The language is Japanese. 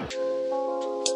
うん。